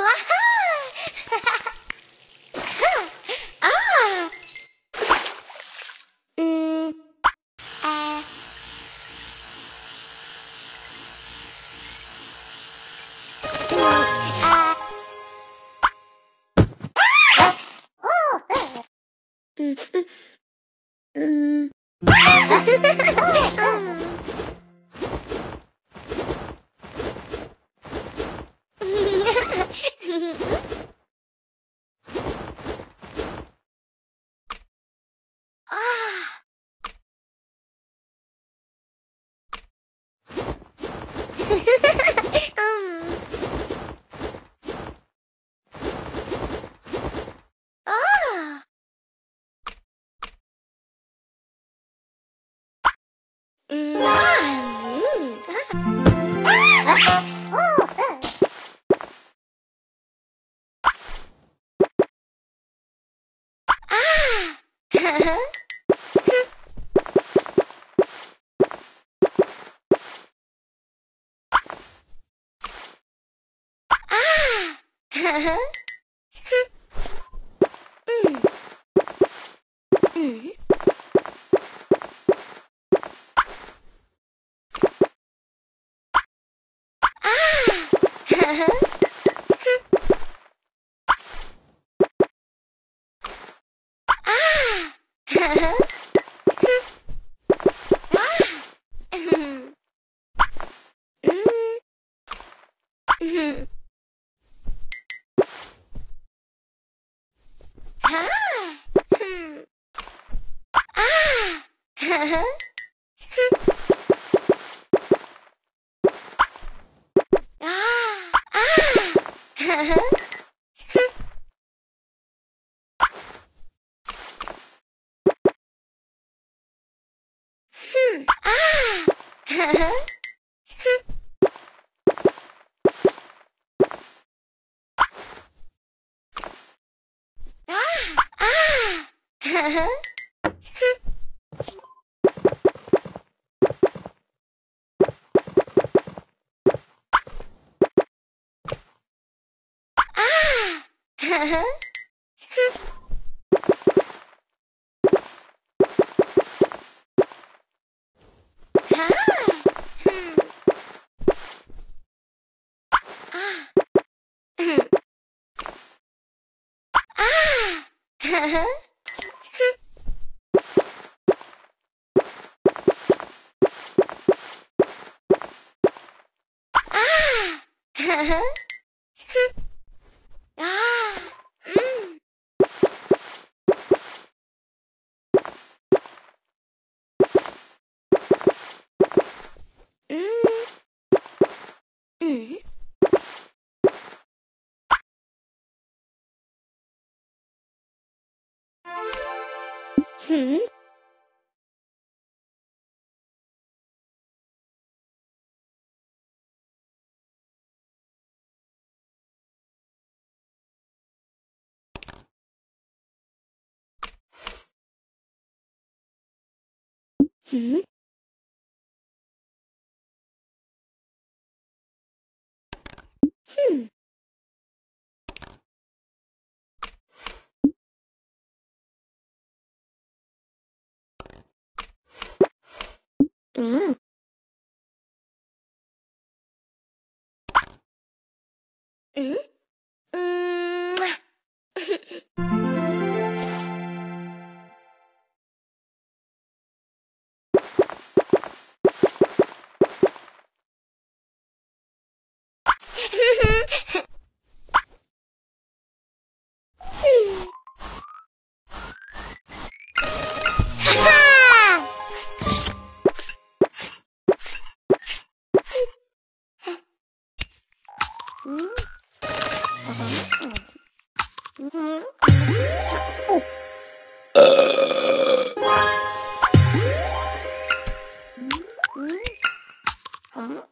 わは 啊。啊。啊。啊。啊。啊。啊。啊。Uh-huh. Uh-huh. Ah. 死嗯。嗯。嗯 huh?